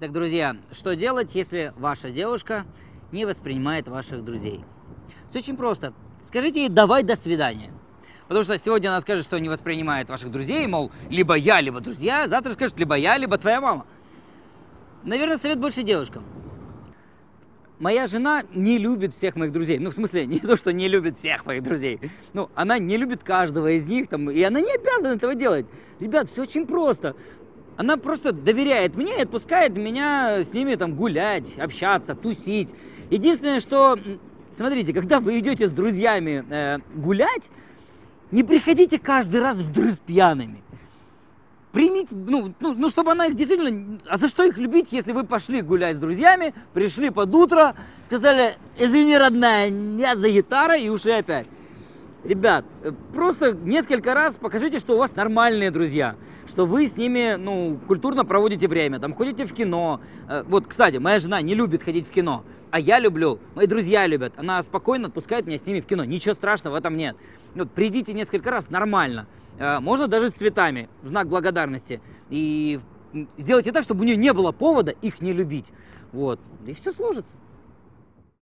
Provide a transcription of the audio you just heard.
Так, друзья, что делать, если ваша девушка не воспринимает ваших друзей? Все очень просто. Скажите ей «давай, до свидания». Потому что сегодня она скажет, что не воспринимает ваших друзей, мол, либо я, либо друзья. Завтра скажет, либо я, либо твоя мама. Наверное, совет больше девушкам. Моя жена не любит всех моих друзей. Ну, в смысле, не то, что не любит всех моих друзей. Ну, она не любит каждого из них, там, и она не обязана этого делать. Ребят, все очень просто. Она просто доверяет мне и отпускает меня с ними там гулять, общаться, тусить. Единственное, что, смотрите, когда вы идете с друзьями э, гулять, не приходите каждый раз в дрыз пьяными. Примите, ну, ну, ну, чтобы она их действительно... А за что их любить, если вы пошли гулять с друзьями, пришли под утро, сказали, извини, родная, я за гитарой, и ушли опять. Ребят, э, просто несколько раз покажите, что у вас нормальные друзья, что вы с ними, ну, культурно проводите время, там, ходите в кино. Э, вот, кстати, моя жена не любит ходить в кино, а я люблю, мои друзья любят. Она спокойно отпускает меня с ними в кино, ничего страшного в этом нет. Вот, придите несколько раз, нормально. Э, можно даже с цветами, в знак благодарности. И сделайте так, чтобы у нее не было повода их не любить. Вот, и все сложится.